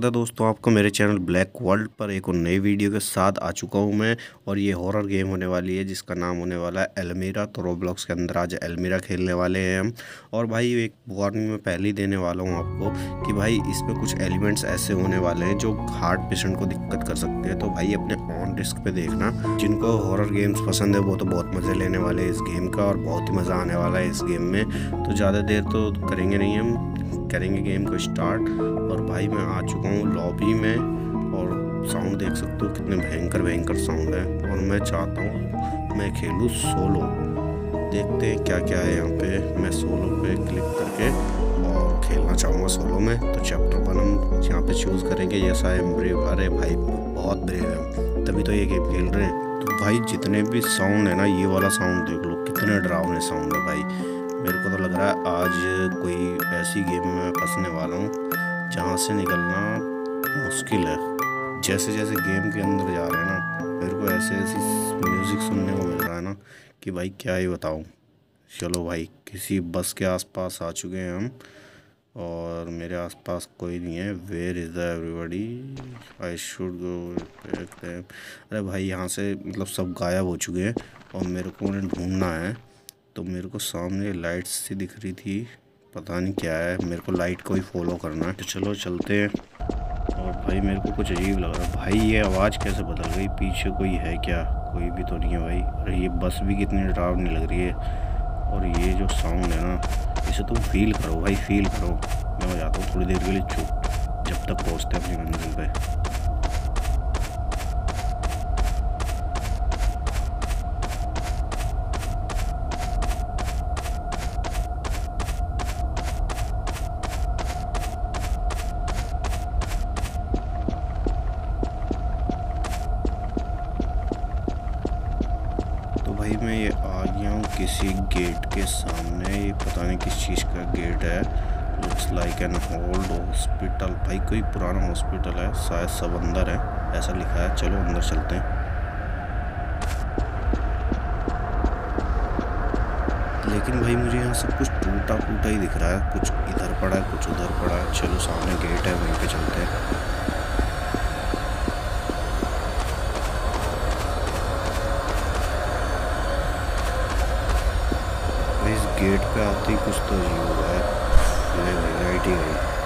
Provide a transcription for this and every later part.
स्वागत है दोस्तों आपका मेरे चैनल ब्लैक वर्ल्ड पर। एक और नई वीडियो के साथ आ चुका हूँ मैं और ये हॉरर गेम होने वाली है, जिसका नाम होने वाला है एलमीरा तो रोब्लॉक्स के अंदर आज एलमीरा खेलने वाले हैं हम। और भाई, एक वार्निंग में पहले ही देने वाला हूँ आपको कि भाई, इसमें कुछ एलिमेंट्स ऐसे होने वाले हैं जो हार्ट पेशेंट को दिक्कत कर सकते हैं। तो भाई, अपने ऑन डिस्क पर देखना। जिनको हॉरर गेम्स पसंद है, वो तो बहुत मज़े लेने वाले हैं इस गेम का और बहुत ही मज़ा आने वाला है इस गेम में। तो ज़्यादा देर तो करेंगे नहीं हम, करेंगे गेम को स्टार्ट भाई, मैं आ चुका हूँ लॉबी में और साउंड देख सकते हो कितने भयंकर भयंकर साउंड है। और मैं चाहता हूँ मैं खेलूँ सोलो देखते हैं क्या क्या है यहाँ पे। मैं सोलो पे क्लिक करके और खेलना चाहूँगा सोलो में। तो चैप्टर वन हम यहाँ पे चूज़ करेंगे। यस आई एम ब्रेव अरे भाई, बहुत ब्रेव है। तभी तो ये गेम खेल रहे हैं। तो भाई, जितने भी साउंड है ना, ये वाला साउंड देख लो। कितने डरावने साउंड है भाई। मेरे को तो लग रहा है आज कोई ऐसी गेम में मैं फंसने वाला हूँ। जहाँ से निकलना मुश्किल है। जैसे जैसे गेम के अंदर जा रहे हैं ना, मेरे को ऐसे ऐसी म्यूज़िक सुनने को मिल रहा है ना कि भाई क्या ही बताऊँ। चलो भाई, किसी बस के आसपास आ चुके हैं हम और मेरे आसपास कोई नहीं है। Where is the everybody I should go अरे भाई, यहाँ से मतलब सब गायब हो चुके हैं और मेरे को उन्हें ढूंढना है। तो मेरे को सामने लाइट्स सी दिख रही थी। पता नहीं क्या है, मेरे को लाइट को ही फॉलो करना है। तो चलो चलते हैं। और भाई मेरे को कुछ अजीब लग रहा है। भाई ये आवाज़ कैसे बदल गई? पीछे कोई है क्या? कोई भी तो नहीं है भाई। अरे ये बस भी कितनी डरावनी लग रही है। और ये जो साउंड है ना, इसे तुम फील करो भाई फील करो। मैं हो जाता हूँ थोड़ी देर के लिए, चुप। जब तक पहुँचते अपनी मंजिल पर एन ओल्ड हॉस्पिटल भाई, कोई पुराना हॉस्पिटल है? शायद सब अंदर है। ऐसा लिखा है। चलो, अंदर चलते हैं। लेकिन भाई, मुझे यहाँ सब कुछ टूटा फूटा ही दिख रहा है। कुछ इधर पड़ा है, कुछ उधर पड़ा है। चलो, सामने गेट है, वहीं पे चलते हैं। गेट पे आते ही कुछ तो अजीब हुआ है। लाइट ही गई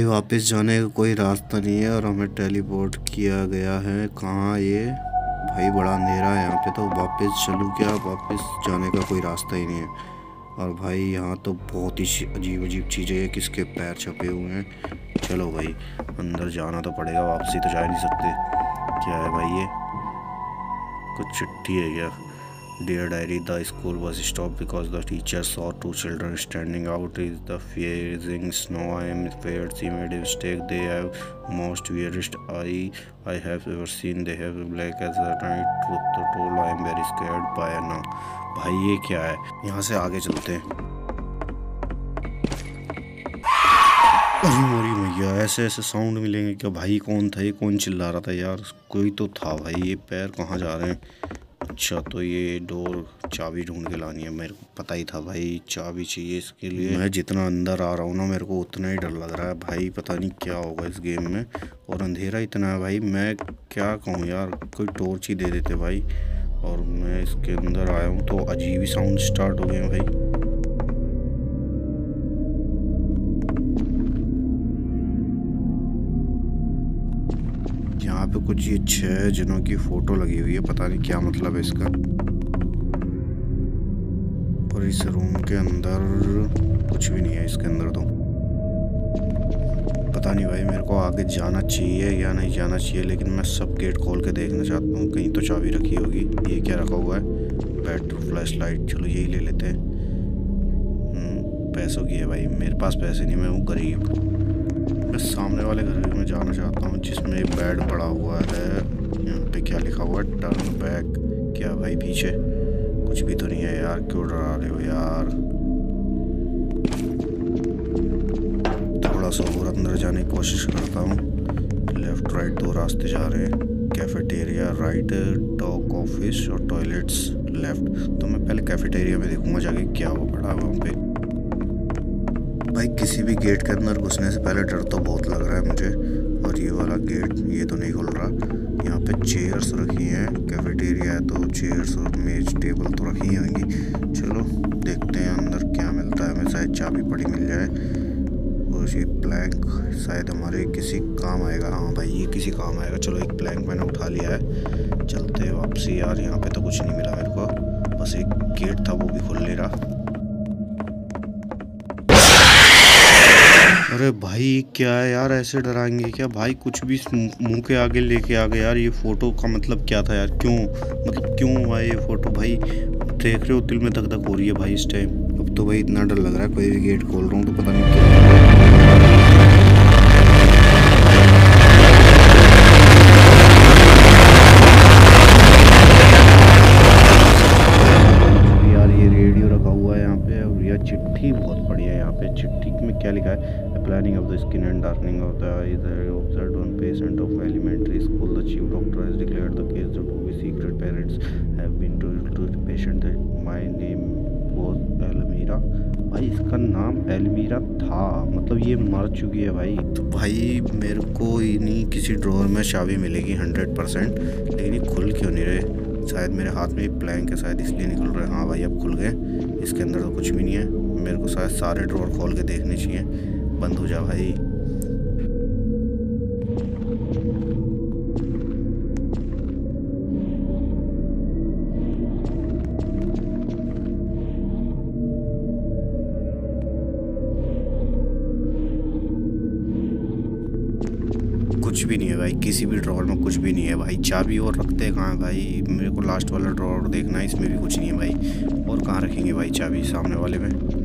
भाई, वापस जाने का कोई रास्ता नहीं है और हमें टेलीपोर्ट किया गया है। कहाँ ये? भाई, बड़ा अंधेरा है यहाँ पे तो। वापस चलूँ क्या? वापस जाने का कोई रास्ता ही नहीं है। और भाई, यहाँ तो बहुत ही अजीब अजीब चीज़ें हैं, किसके पैर छपे हुए हैं। चलो भाई, अंदर जाना तो पड़ेगा, वापसी तो जा नहीं सकते। क्या है भाई ये? कुछ चिट्ठी है क्या? Dear diary, the school was stopped because the teacher saw two children standing out in the freezing snow. I am afraid she made a mistake. They have most weirdest eye I have ever seen. They have black as a night. Truth to told, I am very scared by now. भाई ये क्या है यहाँ से आगे चलते हैं अरे मोरी भैया ऐसे ऐसे साउंड मिलेंगे क्या भाई कौन था ये कौन चिल्ला रहा था यार कोई तो था भाई ये पैर कहाँ जा रहे हैं अच्छा तो ये डोर चाबी ढूंढ के लानी है। मेरे को पता ही था भाई, चाबी चाहिए इसके लिए। मैं जितना अंदर आ रहा हूँ ना, मेरे को उतना ही डर लग रहा है। भाई, पता नहीं क्या होगा इस गेम में। और अंधेरा इतना है भाई, मैं क्या कहूँ यार, कोई टॉर्च ही दे देते भाई। और मैं इसके अंदर आया हूँ तो अजीब ही साउंड स्टार्ट हो गए भाई। कुछ ये छह जनों की फ़ोटो लगी हुई है पता नहीं क्या मतलब है इसका। और इस रूम के अंदर कुछ भी नहीं है इसके अंदर तो। पता नहीं भाई मेरे को आगे जाना चाहिए या नहीं जाना चाहिए लेकिन मैं सब गेट खोल के देखना चाहता हूँ कहीं तो चाबी रखी होगी। ये क्या रखा हुआ है? पेट्रोल फ्लैश लाइट चलो यही ले लेते हैं। हम्म, पैसों की है भाई मेरे पास पैसे नहीं मैं हूँ गरीब। मैं सामने वाले घर में जाना चाहता हूँ, जिसमें बेड पड़ा हुआ है। यहाँ पे क्या लिखा हुआ है? टर्न बैक क्या भाई पीछे? कुछ भी तो नहीं है यार। क्यों डरा रहे हो यार? थोड़ा सा और अंदर जाने की कोशिश करता हूँ। लेफ़्ट राइट दो रास्ते जा रहे हैं। कैफेटेरिया राइट डॉक ऑफ़िस और टॉयलेट्स लेफ़्ट तो मैं पहले कैफेटेरिया में देखूँगा जाके क्या वो पड़ा वहाँ पे। भाई, किसी भी गेट के अंदर घुसने से पहले डर तो बहुत लग रहा है मुझे। और ये वाला गेट ये तो नहीं खुल रहा। यहाँ पे चेयर्स रखी हैं। कैफेटेरिया है तो चेयर्स और मेज टेबल तो रखी होंगी। चलो, देखते हैं अंदर क्या मिलता है। हमें शायद चाबी पड़ी मिल जाए। और ये प्लैंक शायद हमारे किसी काम आएगा। हाँ भाई, ये किसी काम आएगा। चलो, एक प्लैंक मैंने उठा लिया है। चलते वापसी। यार, यहाँ पे तो कुछ नहीं मिला मेरे को। बस एक गेट था, वो भी खुल ले रहा। अरे भाई, क्या है यार ऐसे डराएँगे? क्या भाई कुछ भी मुँह के आगे लेके आ गए यार? ये फ़ोटो का मतलब क्या था यार? क्यों? मतलब क्यों हुआ ये फ़ोटो? भाई, देख रहे हो, दिल में धक धक हो रही है भाई इस टाइम अब तो भाई इतना डर लग रहा है, कोई भी गेट खोल रहा हूँ तो पता नहीं क्या चिट्ठी बहुत बढ़िया है यहाँ पे। चिट्ठी में क्या लिखा है? Planning of the skin and darkening of the observe on patient of elementary school the chief doctor has declared the case to be secret parents have been told to the patient that my name was Elmira भाई, इसका नाम एलमीरा था। मतलब ये मर चुकी है भाई। तो भाई, मेरे को नहीं किसी ड्रॉर में चाबी मिलेगी हंड्रेड परसेंट लेकिन ये खुल क्यों नहीं रहे? शायद मेरे हाथ में प्लैंक है, शायद इसलिए निकल रहे हैं। हाँ भाई, अब खुल गए। इसके अंदर तो कुछ भी नहीं है। मेरे को शायद सारे ड्रॉर खोल के देखने चाहिए। बंद हो जा भाई। कुछ भी नहीं है भाई, किसी भी ड्रॉर में कुछ भी नहीं है भाई। चाबी और रखते कहाँ भाई? मेरे को लास्ट वाला ड्रॉर देखना है, इसमें भी कुछ नहीं है भाई। और कहाँ रखेंगे भाई चाबी सामने वाले में?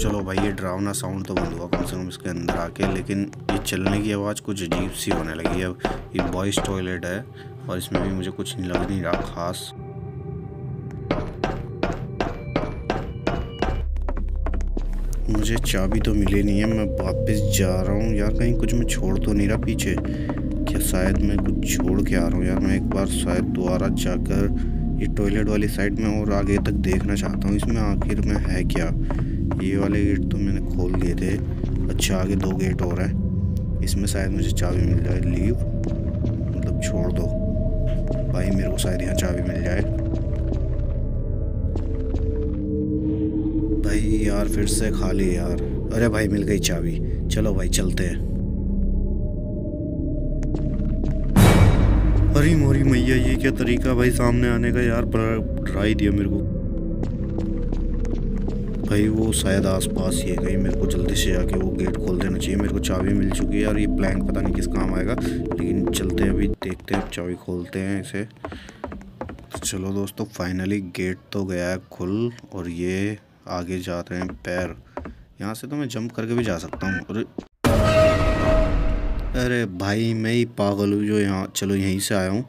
चलो भाई, ये ड्रावना साउंड तो बंद हुआ कम से कम इसके अंदर आके, लेकिन ये चलने की आवाज़ कुछ अजीब सी होने लगी है। ये बॉयज़ टॉयलेट है और इसमें भी मुझे कुछ लग नहीं रहा ख़ास। मुझे चाबी तो मिली नहीं है, मैं वापस जा रहा हूँ। यार, कहीं कुछ मैं छोड़ तो नहीं रहा पीछे। क्या शायद मैं कुछ छोड़ के आ रहा हूँ? यार, मैं एक बार शायद दोबारा जाकर ये टॉयलेट वाली साइड में और आगे तक देखना चाहता हूँ, इसमें आखिर में है क्या? ये वाले गेट तो मैंने खोल दिए थे। अच्छा आगे दो गेट और हैं। इसमें शायद मुझे चाबी मिल जाए। लीव मतलब छोड़ दो। भाई, मेरे को शायद यहाँ चाबी मिल जाए। भाई, यार, फिर से खाली यार। अरे भाई, मिल गई चाबी। चलो भाई, चलते हैं। अरे मोरी मैया, ये क्या तरीका भाई, सामने आने का यार डरा ही दिया मेरे को। भाई, वो शायद आसपास ही है, कहीं मेरे को जल्दी से जाके वो गेट खोल देना चाहिए। मेरे को चाबी मिल चुकी है और ये प्लैंक पता नहीं किस काम आएगा। लेकिन चलते हैं अभी, देखते हैं, चाबी खोलते हैं इसे। तो चलो दोस्तों फाइनली गेट तो गया है खुल और ये आगे जा रहे हैं पैर। यहाँ से तो मैं जंप करके भी जा सकता हूँ। अरे। अरे भाई, मैं ही पागल हूँ जो यहाँ, चलो यहीं से आया हूँ।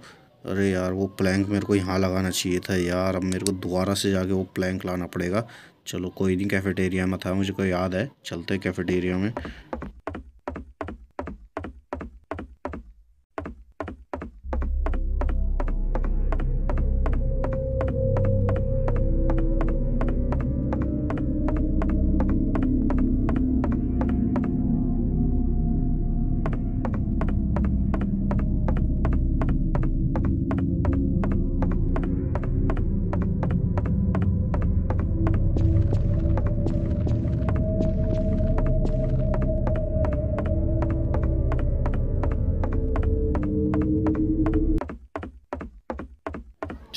अरे यार, वो प्लैंक मेरे को यहाँ लगाना चाहिए था यार। अब मेरे को दोबारा से जाके वो प्लैंक लाना पड़ेगा। चलो कोई नहीं कैफेटेरिया में था मुझे को याद है। चलते कैफेटेरिया में।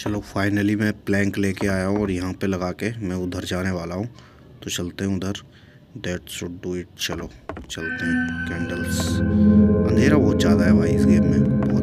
चलो फाइनली मैं प्लैंक लेके आया हूँ और यहाँ पे लगा के मैं उधर जाने वाला हूँ। तो चलते हैं उधर। दैट शुड डू इट चलो, चलते हैं। कैंडल्स अंधेरा बहुत ज़्यादा है भाई इस गेम में।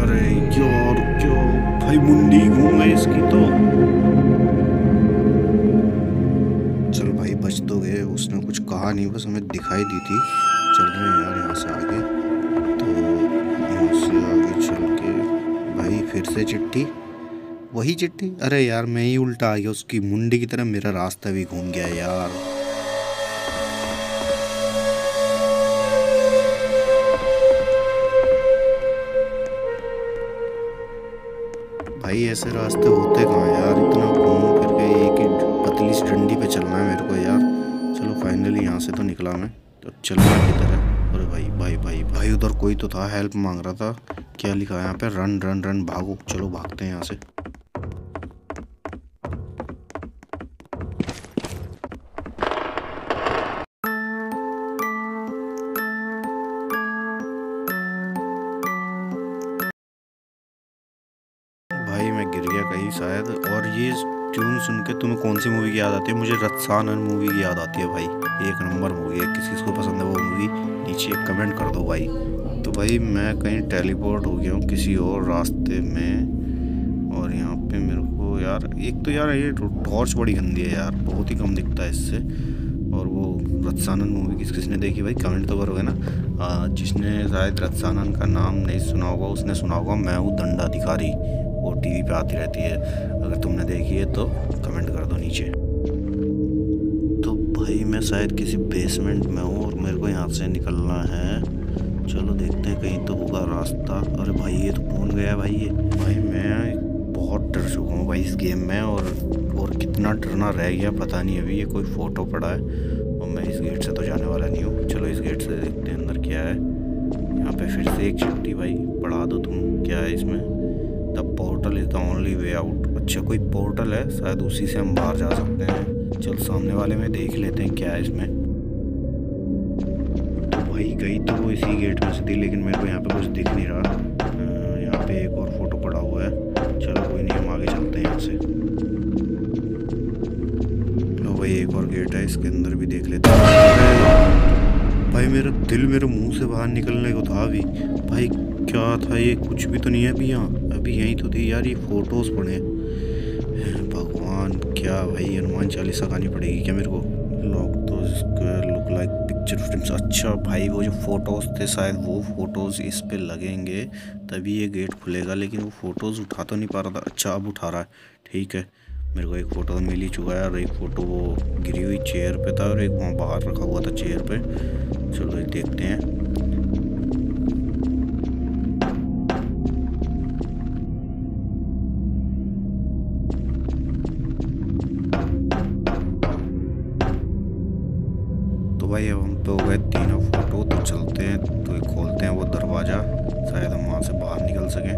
अरे यार क्या? भाई मुंडी घूम गई इसकी तो। चल भाई, बच तो गए। उसने कुछ कहा नहीं, बस हमें दिखाई दी थी। चल रहे हैं यार यहाँ से आगे। तो यहाँ से आगे चल के भाई फिर से चिट्ठी। वही चिट्ठी? अरे यार, मैं ही उल्टा आ गया। उसकी मुंडी की तरह मेरा रास्ता भी घूम गया यार। भाई, ऐसे रास्ते होते कहाँ यार? इतना घूम फिर के एक ही पतली सी डंडी पे चलना है मेरे को यार। चलो फाइनली यहाँ से तो निकला मैं। तो चलना किधर है अरे भाई भाई भाई भाई, उधर कोई तो था हेल्प मांग रहा था। क्या लिखा है यहाँ पे? रन रन रन भागो। चलो, भागते हैं यहाँ से। शायद। और ये ट्यून सुन के तुम्हें कौन सी मूवी की याद आती है? मुझे रत्सानन मूवी की याद आती है भाई। एक नंबर मूवी है, किसी किसी को पसंद है वो मूवी नीचे कमेंट कर दो भाई। तो भाई मैं कहीं टेलीपोर्ट हो गया हूँ किसी और रास्ते में, और यहाँ पे मेरे को यार, एक तो यार ये टॉर्च बड़ी गंदी है यार, बहुत ही कम दिखता है इससे। और वो रत्सानन मूवी किस, किसने देखी भाई? कमेंट तो करोगे ना? जिसने शायद रत्सानन का नाम नहीं सुना होगा, उसने सुना होगा, मैं हूँ दंडाधिकारी। वो टीवी पे आती रहती है। अगर तुमने देखी है तो कमेंट कर दो नीचे। तो भाई, मैं शायद किसी बेसमेंट में हूँ और मेरे को यहाँ से निकलना है। चलो देखते हैं कहीं तो होगा रास्ता। अरे भाई, ये तो कौन गया भाई? ये भाई, मैं बहुत डर चुका हूँ भाई इस गेम में और और कितना डरना रह गया, पता नहीं अभी ये कोई फ़ोटो पड़ा है। और मैं इस गेट से तो जाने वाला नहीं हूँ। चलो इस गेट से देखते हैं अंदर क्या है। यहाँ पे फिर से एक चिट्ठी भाई पढ़ा दो तुम। क्या है इसमें? द ओनली वे आउट अच्छा कोई पोर्टल है? शायद उसी से हम बाहर जा सकते हैं। चल, सामने वाले में देख लेते हैं क्या है इसमें। तो भाई, गई तो वो इसी गेट में से थी, लेकिन मेरे को यहाँ पे कुछ दिख नहीं रहा। यहाँ पे एक और फ़ोटो पड़ा हुआ है। चलो, कोई नहीं, हम आगे चलते हैं यहाँ से। लो भाई, एक और गेट है, इसके अंदर भी देख लेते हैं। भाई, मेरा दिल मेरे मुँह से बाहर निकलने को था अभी। भाई, क्या था ये? कुछ भी तो नहीं है अभी यहाँ। अभी यहीं तो थी यार ये फ़ोटोज़ पड़े। भगवान, क्या भाई, हनुमान चालीसा गानी पड़ेगी क्या मेरे को? लॉक तो लुक लाइक पिक्चर फ्रेम्स अच्छा भाई, वो जो फ़ोटोज़ थे, शायद वो फ़ोटोज़ इस पे लगेंगे, तभी ये गेट खुलेगा, लेकिन वो फ़ोटोज़ उठा तो नहीं पा रहा था। अच्छा अब उठा रहा है। ठीक है, मेरे को एक फ़ोटो तो मिल ही चुका है, और एक फ़ोटो वो गिरी हुई चेयर पे था, और एक वहाँ बाहर रखा हुआ था चेयर पे। चलो देखते हैं। भाई, अब हम तो गए तीनों फ़ोटो तो चलते हैं तो ये खोलते हैं वो दरवाज़ा, शायद हम वहाँ से बाहर निकल सकें।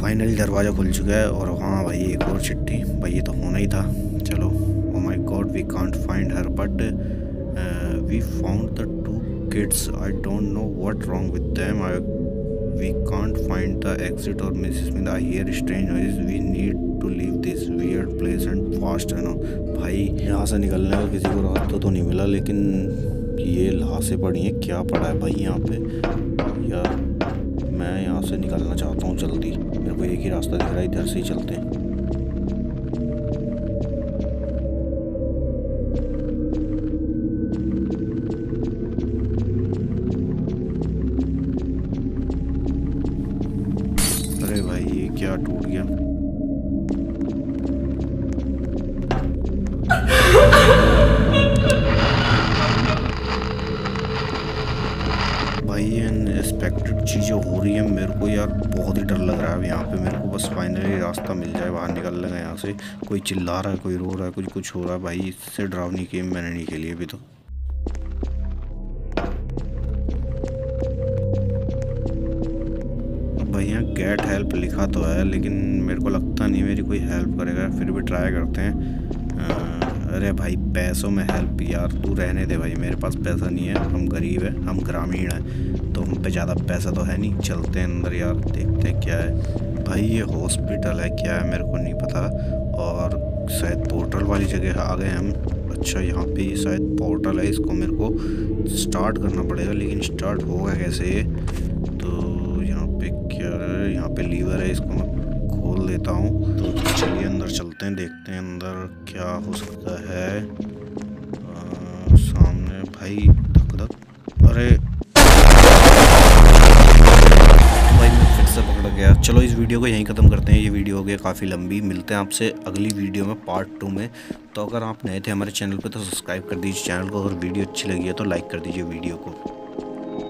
फाइनली दरवाज़ा खुल चुका है, और हाँ भाई एक और चिट्ठी, भाई ये तो होना ही था। चलो ओ my god we can't find her but we found the two kids I don't know what wrong with them I we can't find the exit और Mrs I hear strange noise we need to leave this weird place and fast है ना? भाई, यहाँ से निकलने का किसी को रास्ता तो नहीं मिला, लेकिन ये लाशें पड़ी हैं। क्या पड़ा है भाई यहाँ पे? यार, मैं यहाँ से निकलना चाहता हूँ जल्दी। मेरे को एक ही रास्ता दिख रहा है, इधर से ही चलते हैं। टूट गया। भाई अनएक्सपेक्टेड चीज़ें हो रही हैं। मेरे को यार बहुत ही डर लग रहा है। अब यहाँ पे मेरे को बस फाइनली रास्ता मिल जाए, बाहर निकल लेंगे यहाँ से। कोई चिल्ला रहा है, कोई रो रहा है, कुछ कुछ हो रहा है। भाई, इससे डरावनी गेम मैंने नहीं खेली अभी तो। भैया गेट हेल्प लिखा तो है लेकिन मेरे को लगता नहीं मेरी कोई हेल्प करेगा फिर भी ट्राई करते हैं। आ, अरे भाई पैसों में हेल्प यार तू रहने दे भाई मेरे पास पैसा नहीं है हम गरीब हैं हम ग्रामीण हैं तो हम पे ज़्यादा पैसा तो है नहीं चलते हैं अंदर यार देखते हैं क्या है। भाई ये हॉस्पिटल है क्या है मेरे को नहीं पता और शायद पोर्टल वाली जगह आ गए हम। अच्छा यहाँ पे शायद पोर्टल है इसको मेरे को स्टार्ट करना पड़ेगा लेकिन स्टार्ट होगा कैसे? यहाँ पे लीवर है इसको मैं खोल देता हूँ। तो चलिए अंदर चलते हैं देखते हैं अंदर क्या हो सकता है। आ, सामने भाई धक धक। अरे! भाई मैं फिर से पकड़ गया। चलो इस वीडियो को यहीं ख़त्म करते हैं। ये वीडियो हो गया काफ़ी लंबी। मिलते हैं आपसे अगली वीडियो में पार्ट टू में। तो अगर आप नए थे हमारे चैनल पे तो सब्सक्राइब कर दीजिए चैनल को। अगर वीडियो अच्छी लगी है तो लाइक कर दीजिए वीडियो को।